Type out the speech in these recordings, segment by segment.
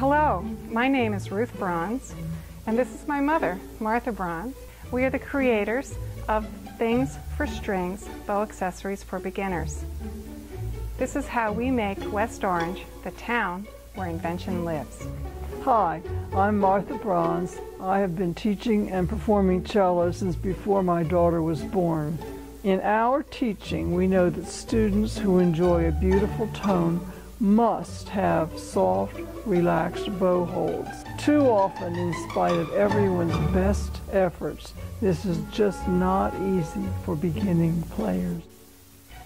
Hello, my name is Ruth Brons, and this is my mother, Martha Brons. We are the creators of Things for Strings bow accessories for beginners. This is how we make West Orange the town where invention lives. Hi, I'm Martha Brons. I have been teaching and performing cello since before my daughter was born. In our teaching, we know that students who enjoy a beautiful tone must have soft, relaxed bow holds. Too often, in spite of everyone's best efforts, this is just not easy for beginning players.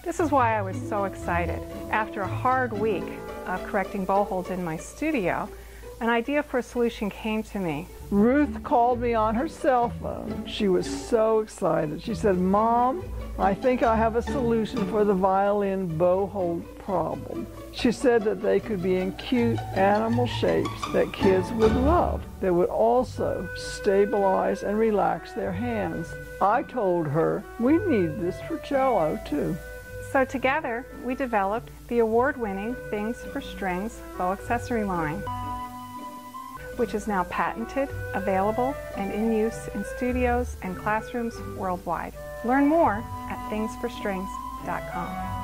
This is why I was so excited. After a hard week of correcting bow holds in my studio, an idea for a solution came to me. Ruth called me on her cell phone. She was so excited. She said, Mom, I think I have a solution for the violin bow hold problem. She said that they could be in cute animal shapes that kids would love that would also stabilize and relax their hands. I told her we need this for cello too. So together, we developed the award-winning Things for Strings bow accessory line, which is now patented, available, and in use in studios and classrooms worldwide. Learn more at thingsforstrings.com.